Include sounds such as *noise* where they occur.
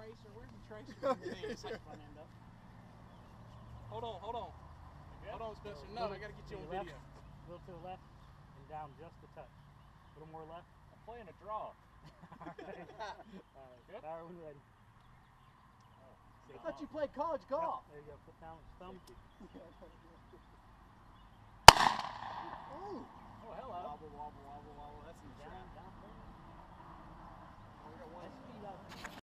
tracer? Where's the tracer? *laughs* hold on, hold on. Hold on, Spencer. No, I gotta get you on left, video. A little to the left and down just a touch. A little more left. I'm playing a draw. *laughs* Alright. Good? Fire when ready. I thought you played college golf. There you go. Put down his thumb. *laughs*